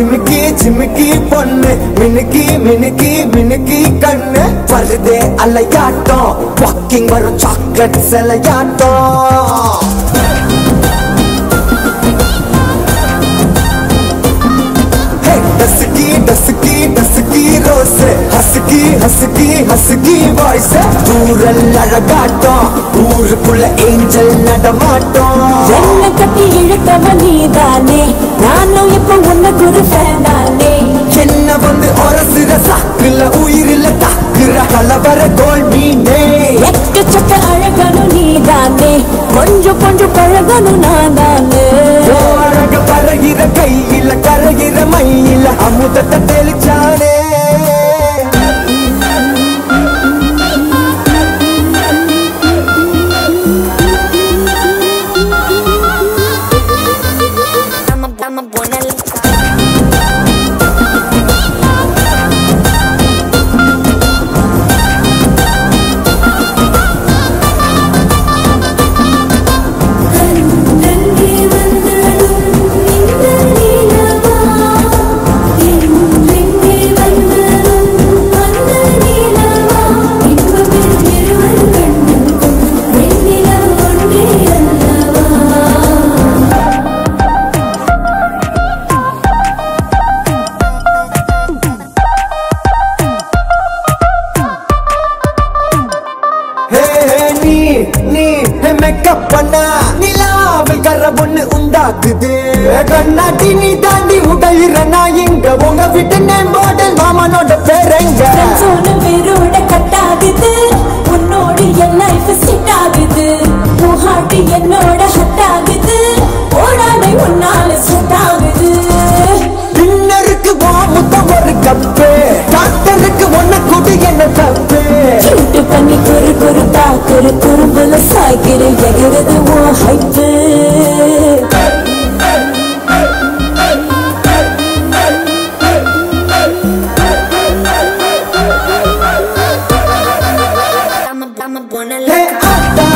ஜிமிக்கி ஜிமிக்கி பொண்ணு. மினுக்கி மினுக்கி மினுக்கி கண்ணு. வருதே அலையாட்டம். வாக்கிங் வரும் சாக்லேட் செலையாட்டம். Hey, டசுக்கி டசுக்கி டசுக்கி ரோஸ். ஹசுக்கி ஹசுக்கி ஹசுக்கி வாய்ஸ் தூரல் அழகாட்டம். ஊருக்குள்ள ஏஞ்சல் நடமாட்டம். என்ன கட்டி இழுத்தவன் நீதானே? நானும் இப்போ உன்ன குரு தானே என்ன வந்து ஒரசுற சாக்குல உயிரில தாக்குற கலவர கோல் மீனே. எக்கச்சக்க அழகனும் நீதானே. கொஞ்சம் கொஞ்சம் பழகனும் நான் தானே அழக பறகிற கையில கரைகிற மயில அமுதத்தை நீ நீ மேக்கப் பண்ணா. நிலாவில் கர பொண்ணு உண்டாக்குது. கண்ணாட்டி நீ தாண்டி உடையிற நான் எங்க? உங்க வீட்டு நேம் மாடல் மாமனோட பேரெங்க ஃப்ரெண்ட்ஸோட பேரோட கட்டாகுது. உன்னோடு என் லைஃப் செட் ஆகுது. உன் ஹார்ட் என்னோட ஹட் ஆகுது. ஓடாமை உன்னால செட் up.